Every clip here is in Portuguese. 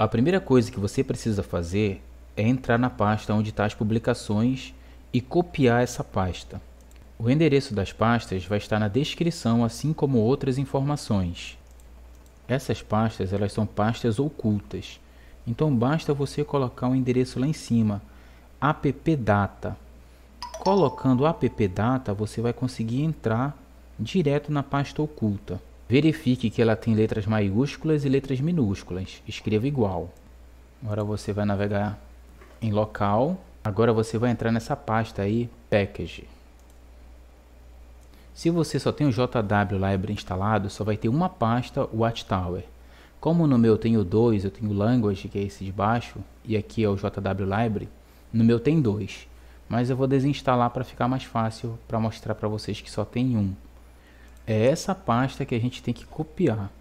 A primeira coisa que você precisa fazer é entrar na pasta onde estão tá as publicações e copiar essa pasta. O endereço das pastas vai estar na descrição, assim como outras informações. Essas pastas elas são pastas ocultas, então basta você colocar o um endereço lá em cima, appdata. Colocando appdata, você vai conseguir entrar direto na pasta oculta. Verifique que ela tem letras maiúsculas e letras minúsculas. Escreva igual. Agora você vai navegar em local. Agora você vai entrar nessa pasta aí, package. Se você só tem o JW Library instalado, só vai ter uma pasta Watchtower. Como no meu tenho dois, eu tenho Language, que é esse de baixo, e aqui é o JW Library, no meu tem dois. Mas eu vou desinstalar para ficar mais fácil para mostrar para vocês que só tem um. É essa pasta que a gente tem que copiar.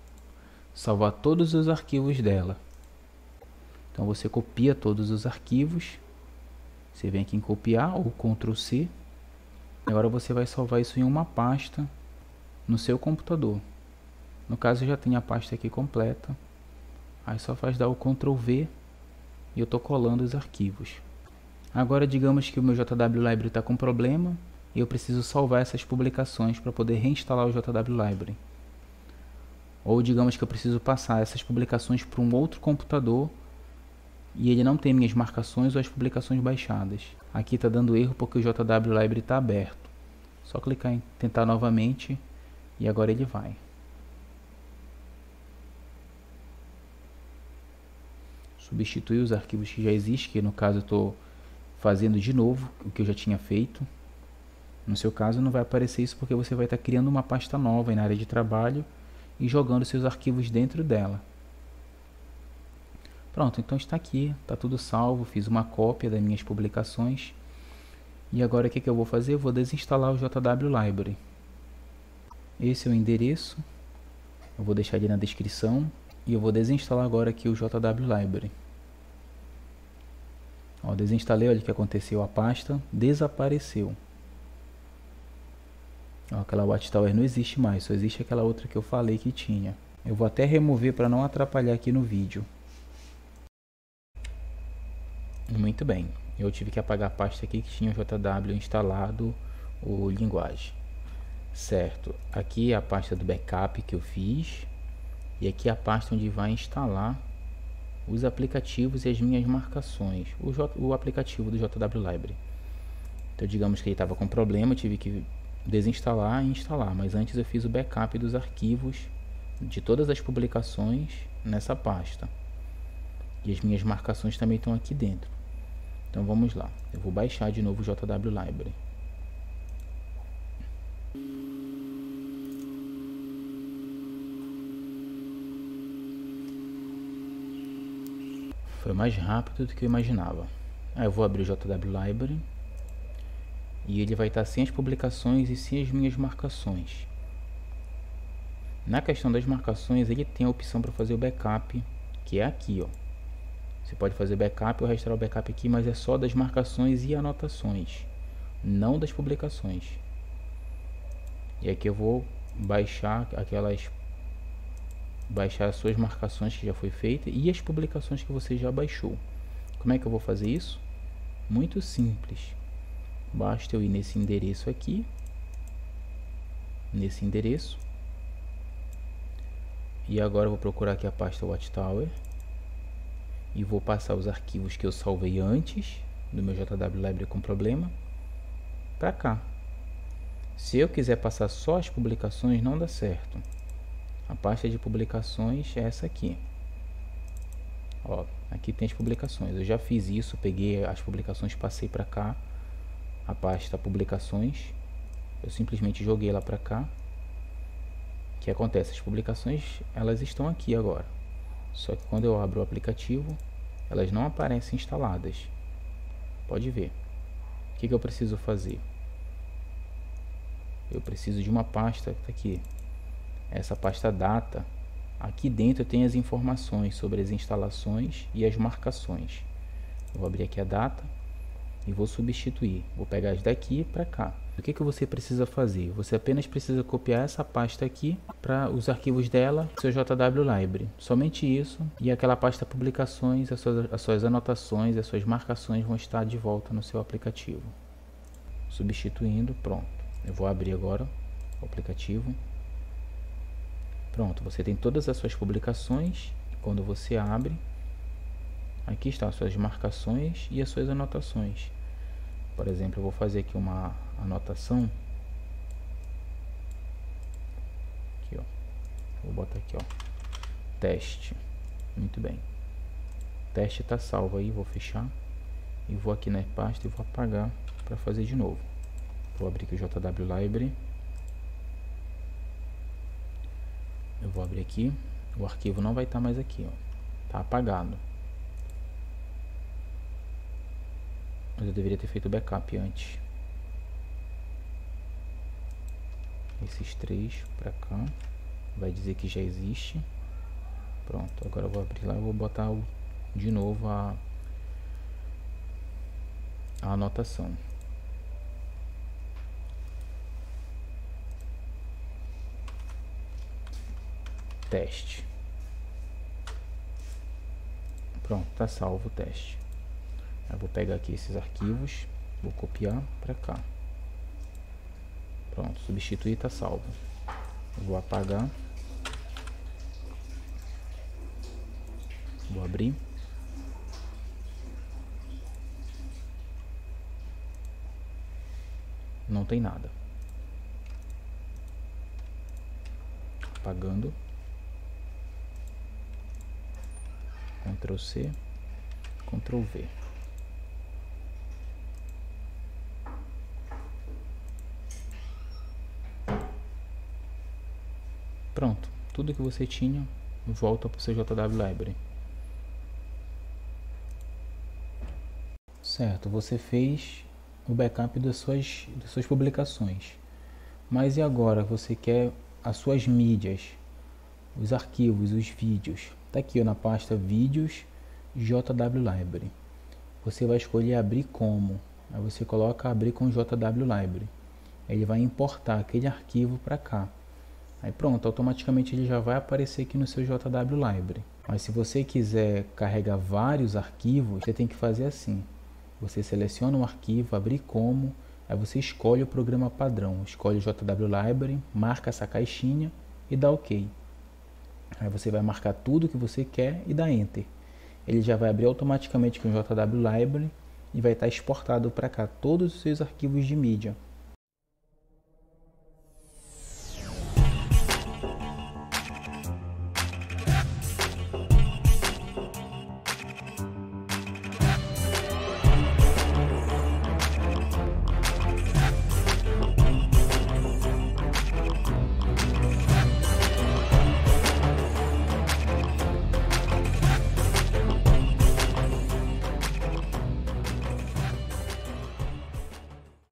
Salvar todos os arquivos dela. Então você copia todos os arquivos. Você vem aqui em copiar ou Ctrl C Agora você vai salvar isso em uma pasta no seu computador. No caso eu já tenho a pasta aqui completa. Aí só faz dar o Ctrl V e eu estou colando os arquivos. Agora digamos que o meu JW Library está com problema e eu preciso salvar essas publicações para poder reinstalar o JW Library. Ou digamos que eu preciso passar essas publicações para um outro computador e ele não tem minhas marcações ou as publicações baixadas. Aqui está dando erro porque o JW Library está aberto. Só clicar em tentar novamente e agora ele vai. Substituir os arquivos que já existem, que no caso eu estou fazendo de novo o que eu já tinha feito. No seu caso não vai aparecer isso porque você vai estar criando uma pasta nova na área de trabalho e jogando seus arquivos dentro dela. Pronto, então está aqui, está tudo salvo, fiz uma cópia das minhas publicações. E agora o que, que eu vou fazer? Vou desinstalar o JW Library. Esse é o endereço, eu vou deixar ali na descrição. E eu vou desinstalar agora aqui o JW Library. Ó, desinstalei, olha o que aconteceu, a pasta desapareceu. Aquela Watchtower não existe mais, só existe aquela outra que eu falei que tinha. Eu vou até remover para não atrapalhar aqui no vídeo. Muito bem, eu tive que apagar a pasta aqui que tinha o JW instalado o linguagem. Certo, aqui é a pasta do backup que eu fiz e aqui é a pasta onde vai instalar os aplicativos e as minhas marcações, o, J, o aplicativo do JW Library. Então digamos que ele estava com problema, tive que desinstalar e instalar, mas antes eu fiz o backup dos arquivos de todas as publicações nessa pasta. E as minhas marcações também estão aqui dentro. Então vamos lá. Eu vou baixar de novo o JW Library. Foi mais rápido do que eu imaginava. Aí eu vou abrir o JW Library. E ele vai estar sem as publicações e sem as minhas marcações. Na questão das marcações, ele tem a opção para fazer o backup, que é aqui, ó. Você pode fazer backup ou restaurar o backup aqui, mas é só das marcações e anotações, não das publicações. E aqui eu vou baixar aquelas baixar as suas marcações que já foi feita e as publicações que você já baixou. Como é que eu vou fazer isso? Muito simples. Basta eu ir nesse endereço aqui, nesse endereço. E agora vou procurar aqui a pasta Watchtower e vou passar os arquivos que eu salvei antes do meu JW Library com problema para cá. Se eu quiser passar só as publicações, não dá certo. A pasta de publicações é essa aqui. Ó, aqui tem as publicações. Eu já fiz isso, peguei as publicações, passei para cá. A pasta publicações. Eu simplesmente joguei ela para cá. O que acontece? As publicações, elas estão aqui agora. Só que quando eu abro o aplicativo, elas não aparecem instaladas. Pode ver. O que, que eu preciso fazer? Eu preciso de uma pasta está aqui. Essa pasta data. Aqui dentro tem as informações sobre as instalações e as marcações. Eu vou abrir aqui a data e vou substituir. Vou pegar as daqui para cá. O que, que você precisa fazer? Você apenas precisa copiar essa pasta aqui para os arquivos dela, seu JW Library. Somente isso e aquela pasta publicações, as suas, as suas anotações, as suas marcações vão estar de volta no seu aplicativo. Substituindo, pronto. Eu vou abrir agora o aplicativo. Pronto, você tem todas as suas publicações. Quando você abre, aqui estão as suas marcações e as suas anotações. Por exemplo, eu vou fazer aqui uma anotação. Aqui, ó. Vou botar aqui, ó. Teste. Muito bem. teste está salvo aí, vou fechar. E vou aqui na pasta e vou apagar para fazer de novo. Vou abrir aqui o JW Library. Eu vou abrir aqui. O arquivo não vai estar tá mais aqui, ó. Tá apagado. Mas eu deveria ter feito o backup antes. Esses três para cá. Vai dizer que já existe. Pronto, agora eu vou abrir lá e vou botar o, de novo a, a anotação. Teste. Pronto, tá salvo o teste. Eu vou pegar aqui esses arquivos, vou copiar para cá. Pronto, substituir está salvo. Eu vou apagar. Vou abrir. Não tem nada. Apagando. Ctrl C, Ctrl V. Pronto, tudo que você tinha volta para o seu JW Library. Certo, você fez o backup das suas, das suas publicações. Mas e agora? Você quer as suas mídias, os arquivos, os vídeos. Está aqui ó, na pasta Vídeos JW Library. Você vai escolher abrir como. Aí você coloca abrir com JW Library. Ele vai importar aquele arquivo para cá. Aí pronto, automaticamente ele já vai aparecer aqui no seu JW Library. Mas se você quiser carregar vários arquivos, você tem que fazer assim. Você seleciona um arquivo, abrir como, aí você escolhe o programa padrão, escolhe o JW Library, marca essa caixinha e dá OK. Aí você vai marcar tudo que você quer e dá Enter. Ele já vai abrir automaticamente com o JW Library e vai estar exportado para cá todos os seus arquivos de mídia.